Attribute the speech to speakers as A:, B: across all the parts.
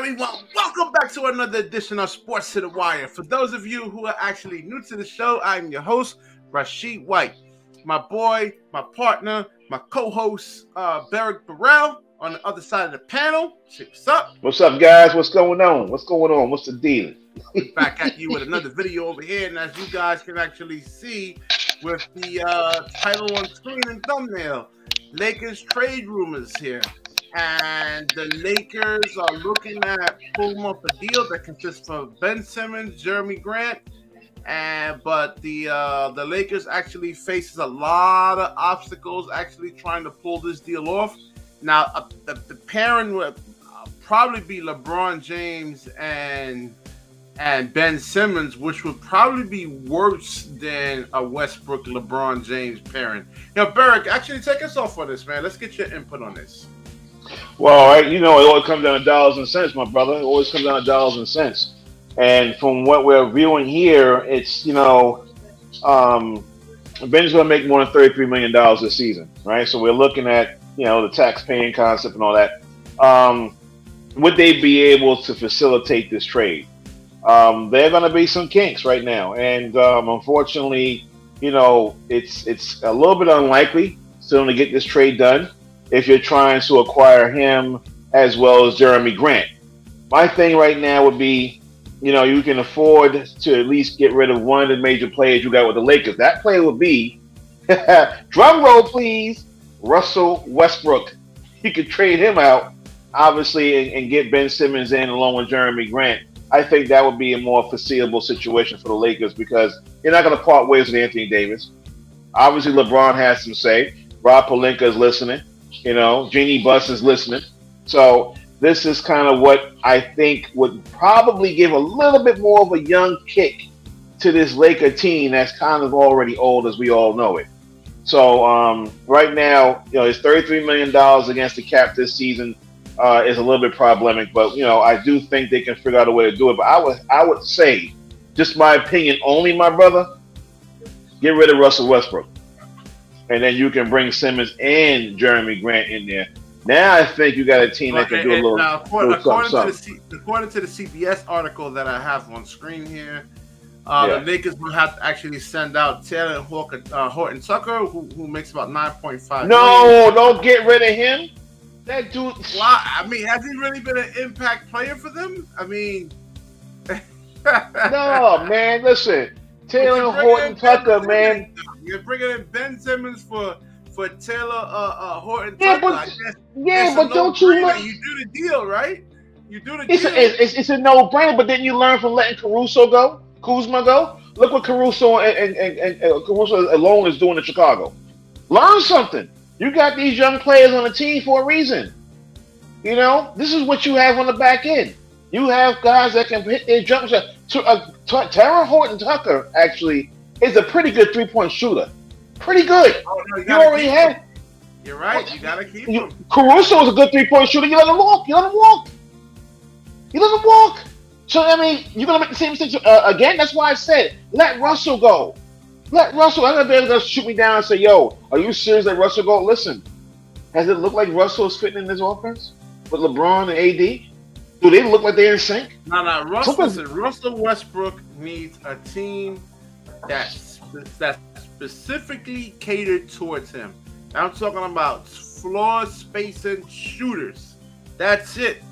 A: everyone. Welcome back to another edition of Sports to the Wire. For those of you who are actually new to the show, I'm your host, Rashid White. My boy, my partner, my co-host, uh, Barrick Burrell on the other side of the panel. what's up?
B: What's up, guys? What's going on? What's going on? What's the deal?
A: back at you with another video over here, and as you guys can actually see with the uh, title on screen and thumbnail, Lakers trade rumors here and the Lakers are looking at pulling up a deal that consists of Ben Simmons, Jerami Grant, and but the uh, the Lakers actually faces a lot of obstacles actually trying to pull this deal off. Now, uh, the, the pairing would uh, probably be LeBron James and and Ben Simmons, which would probably be worse than a Westbrook LeBron James pairing. Now, Barrick, actually take us off on this, man. Let's get your input on this.
B: Well, you know, it always comes down to dollars and cents, my brother. It always comes down to dollars and cents. And from what we're viewing here, it's you know, um, Ben's going to make more than thirty-three million dollars this season, right? So we're looking at you know the tax paying concept and all that. Um, would they be able to facilitate this trade? Um, there are going to be some kinks right now, and um, unfortunately, you know, it's it's a little bit unlikely still to get this trade done if you're trying to acquire him as well as Jerami Grant. My thing right now would be, you know, you can afford to at least get rid of one of the major players you got with the Lakers. That player would be, drum roll please, Russell Westbrook. You could trade him out, obviously, and, and get Ben Simmons in along with Jerami Grant. I think that would be a more foreseeable situation for the Lakers because you're not going to part ways with Anthony Davis. Obviously, LeBron has some say. Rob Pelinka is listening. You know, Jeanie Buss is listening. So this is kind of what I think would probably give a little bit more of a young kick to this Laker team that's kind of already old as we all know it. So um, right now, you know, it's $33 million against the cap this season uh, is a little bit problematic, but you know, I do think they can figure out a way to do it. But I would, I would say, just my opinion only, my brother, get rid of Russell Westbrook and then you can bring Simmons and Jerami Grant in there. Now I think you got a team that can do a little. Now,
A: according, little according, something, to the, according, to the, CBS article that I have on screen here, uh, yeah. the Lakers will have to actually send out Talen Horton, uh, Horton Tucker, who, who makes about nine point five.
B: No, million. don't get rid of him. That dude.
A: Well, I mean, has he really been an impact player for them? I mean.
B: no, man. Listen, Talen Horton Tucker, man.
A: You're bringing in Ben Simmons for for Talen uh, uh, Horton
B: yeah,
A: Tucker.
B: But, yeah, but don't you
A: know? You do the deal, right? You do the
B: it's
A: deal.
B: A, it's, it's a no brainer. But then you learn from letting Caruso go, Kuzma go. Look what Caruso and, and, and, and uh, Caruso alone is doing in Chicago. Learn something. You got these young players on the team for a reason. You know, this is what you have on the back end. You have guys that can hit their jump shot. Uh, Tara Horton Tucker actually is a pretty good three point shooter. Pretty good. Oh, no, you, you already have.
A: You're right. You gotta keep you, him.
B: Caruso is a good three point shooter. You let him walk. You let him walk. You let him walk. So I mean, you're gonna make the same mistake uh, again. That's why I said let Russell go. Let Russell. I'm gonna be able to shoot me down and say, "Yo, are you serious? Let Russell go." Listen, has it looked like Russell is fitting in this offense with LeBron and AD? Do they look like they're in sync?
A: No, no. Russell, listen, Russell Westbrook needs a team that's that's specifically catered towards him. I'm talking about floor spacing shooters. That's it.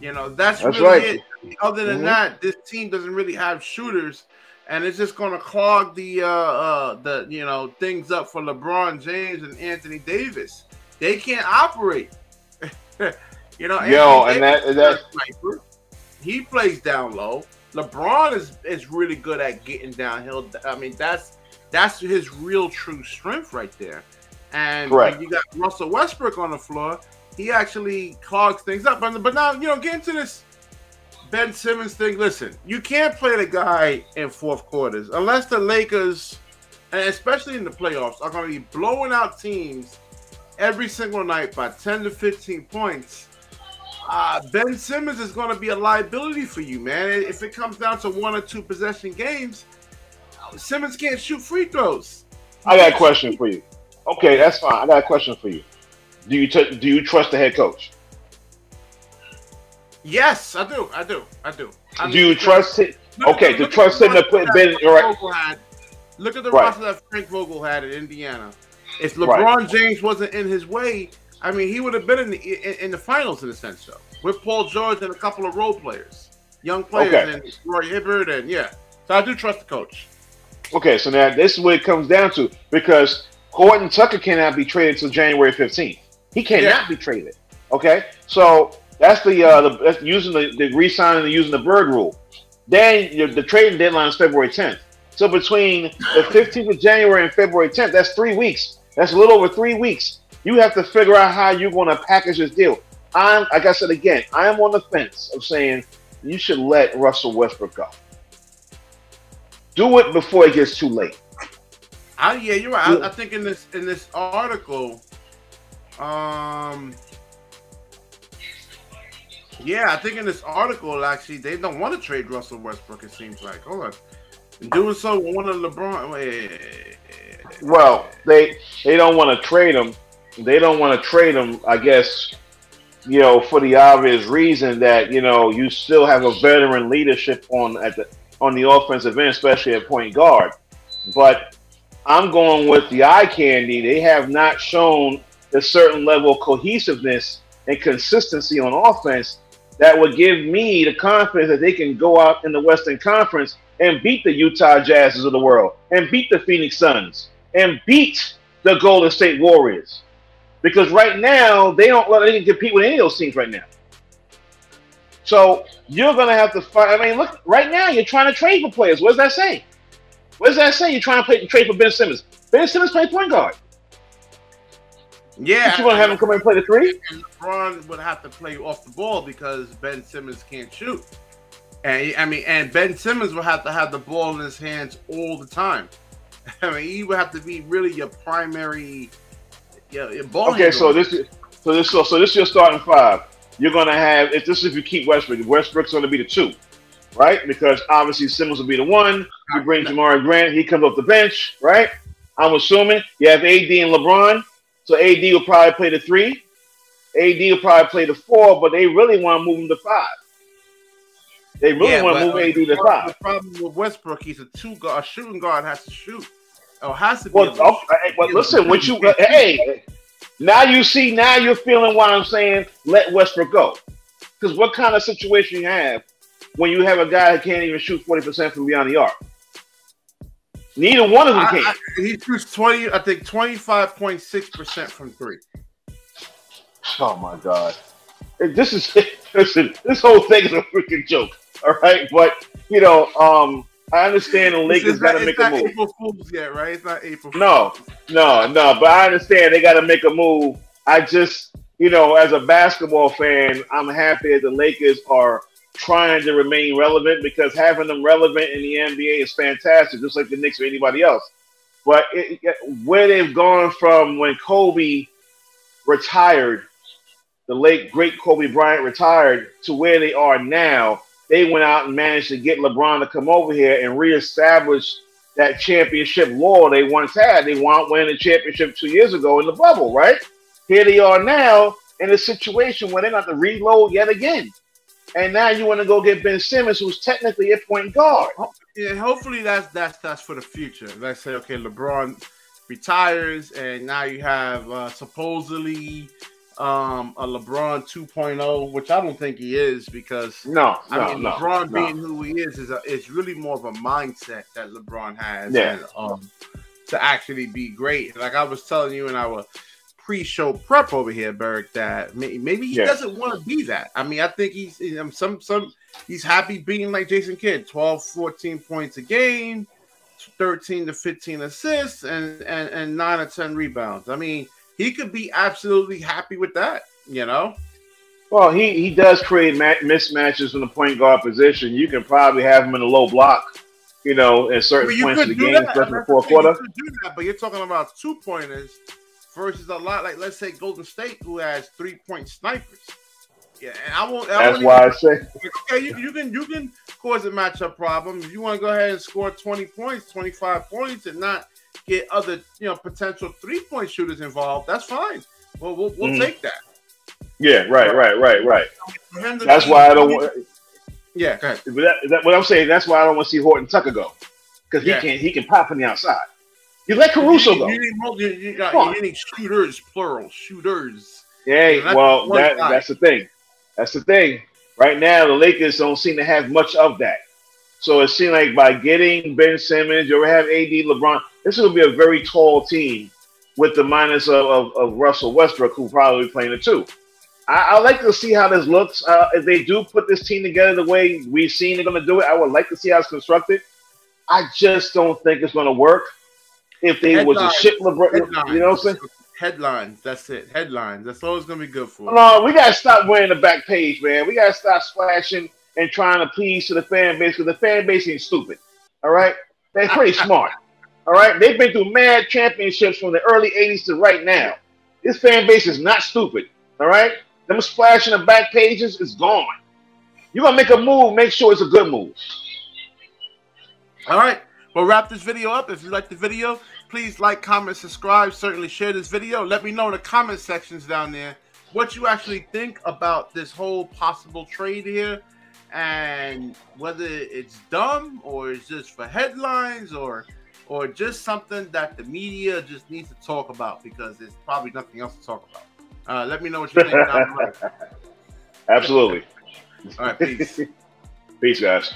A: You know, that's, that's really right. it. Other than mm-hmm. that, this team doesn't really have shooters, and it's just going to clog the uh, uh, the you know things up for LeBron James and Anthony Davis. They can't operate. you know,
B: yo, Anthony and Davis
A: that he plays down low. LeBron is is really good at getting downhill. I mean, that's that's his real true strength right there. And when you got Russell Westbrook on the floor, he actually clogs things up. But, but now, you know, getting to this Ben Simmons thing, listen, you can't play the guy in fourth quarters unless the Lakers, and especially in the playoffs, are going to be blowing out teams every single night by 10 to 15 points uh, Ben Simmons is going to be a liability for you, man. If it comes down to one or two possession games, Simmons can't shoot free throws.
B: I got a question for you. Okay, that's fine. I got a question for you. Do you t- do you trust the head coach?
A: Yes, I do. I do. I do. I
B: do you trust it? Okay, to trust him to put Ben
A: right. Look at the right. roster that Frank Vogel had at Indiana. If LeBron right. James wasn't in his way, I mean, he would have been in the in, in, the finals in a sense, though, with Paul George and a couple of role players, young players, okay. and Roy Hibbert, and yeah. So I do trust the coach.
B: Okay, so now this is what it comes down to because Horton Tucker cannot be traded until January fifteenth. He cannot yeah. be traded. Okay, so that's the uh, the that's using the, the re-signing and using the bird rule. Then the trading deadline is February tenth. So between the 15th of January and February 10th, that's three weeks. That's a little over three weeks. You have to figure out how you're going to package this deal. I'm, like I said again, I am on the fence of saying you should let Russell Westbrook go. Do it before it gets too late.
A: I, yeah, you're right. I, I, think in this in this article, um, yeah, I think in this article actually they don't want to trade Russell Westbrook. It seems like. Hold on. Doing so one of LeBron.
B: Well, they they don't want to trade him. They don't want to trade him. I guess you know for the obvious reason that you know you still have a veteran leadership on at the on the offensive end, especially at point guard. But I'm going with the eye candy. They have not shown a certain level of cohesiveness and consistency on offense that would give me the confidence that they can go out in the Western Conference and beat the Utah Jazzes of the world and beat the Phoenix Suns and beat the Golden State Warriors. Because right now they don't let can compete with any of those teams right now. So you're gonna have to fight. I mean, look, right now you're trying to trade for players. What does that say? What does that say? You're trying to play, trade for Ben Simmons. Ben Simmons play point guard.
A: Yeah,
B: you want to have him come and play the three?
A: And LeBron would have to play off the ball because Ben Simmons can't shoot. And I mean, and Ben Simmons would have to have the ball in his hands all the time. I mean, he would have to be really your primary, yeah, your ball.
B: Okay, so this is so this so, so this is your starting five. You're gonna have if this is if you keep Westbrook. Westbrook's gonna be the two, right? Because obviously Simmons will be the one. You bring Jerami Grant, he comes off the bench, right? I'm assuming you have AD and LeBron, so AD will probably play the three. AD will probably play the four, but they really want to move him to five. They really yeah, want to move AD to five.
A: The problem with Westbrook, he's a two guard. A shooting guard has to shoot. Oh, has to be.
B: Well, oh, well listen, what you hey, now you see, now you're feeling why I'm saying let Westbrook go. Because what kind of situation you have when you have a guy who can't even shoot forty percent from beyond the arc? Neither one of them can.
A: he shoots twenty, I think twenty five point six percent from three.
B: Oh my god! This is listen. This whole thing is a freaking joke. All right, but you know, um, I understand the Lakers got to make a move.
A: April Fools yet, right? It's not April.
B: No, no, no. But I understand they got to make a move. I just, you know, as a basketball fan, I'm happy that the Lakers are trying to remain relevant because having them relevant in the NBA is fantastic, just like the Knicks or anybody else. But it, where they've gone from when Kobe retired, the late great Kobe Bryant retired, to where they are now they went out and managed to get LeBron to come over here and reestablish that championship law they once had. They weren't winning the championship two years ago in the bubble, right? Here they are now in a situation where they have to reload yet again. And now you want to go get Ben Simmons, who's technically a point guard.
A: Yeah, hopefully that's that's that's for the future. Let's say, okay, LeBron retires, and now you have uh, supposedly um, a LeBron 2.0, which I don't think he is because
B: no,
A: I mean
B: no,
A: LeBron
B: no.
A: being who he is is a, is really more of a mindset that LeBron has,
B: yeah.
A: and, um, to actually be great. Like I was telling you in our pre-show prep over here, Berg, that maybe he yeah. doesn't want to be that. I mean, I think he's you know, some some he's happy being like Jason Kidd, 12, 14 points a game. 13 to 15 assists and, and, and 9 or 10 rebounds. I mean, he could be absolutely happy with that, you know.
B: Well, he, he does create ma- mismatches in the point guard position. You can probably have him in a low block, you know, at certain well, points of the game, that. especially in the fourth quarter.
A: You do that, but you're talking about two pointers versus a lot like let's say Golden State, who has three point snipers. Yeah, and I won't. I
B: That's why even, I say.
A: Okay, you, you, can you can cause a matchup problem if you want to go ahead and score twenty points, twenty five points, and not get other you know potential three point shooters involved, that's fine. Well, we'll, we'll mm take that.
B: Yeah, right, right, right, right. That's why I don't want.
A: Yeah, go ahead.
B: But that, that, what I'm saying, that's why I don't want to see Horton Tucker go because he
A: Yeah.
B: can he can pop on the outside. You let Caruso
A: you,
B: go.
A: You, you, you, got, you need shooters, plural, shooters. Yeah, that's
B: well, that
A: guy.
B: that's the thing. That's the thing. Right now, the Lakers don't seem to have much of that. So it seems like by getting Ben Simmons, you have AD, LeBron, this will be a very tall team with the minus of, of, of Russell Westbrook, who probably be playing the two. I, I like to see how this looks. Uh, if they do put this team together the way we've seen they're going to do it, I would like to see how it's constructed. I just don't think it's going to work. If they was a shit LeBron,
A: Headlines.
B: you know what I'm saying?
A: Headlines. That's it. Headlines. That's all it's gonna be good for.
B: No, we gotta stop wearing the back page, man. We gotta stop splashing and trying to please to the fan base because the fan base ain't stupid. All right, they're pretty smart. All right, they've been through mad championships from the early '80s to right now. This fan base is not stupid. All right, them splashing the back pages is gone. You're gonna make a move? Make sure it's a good move.
A: All right. We'll wrap this video up. If you like the video, please like, comment, subscribe. Certainly share this video. Let me know in the comment sections down there what you actually think about this whole possible trade here and whether it's dumb or it's just for headlines or or just something that the media just needs to talk about because there's probably nothing else to talk about. Uh, let me know what you think.
B: Absolutely.
A: All right, peace.
B: Peace, guys.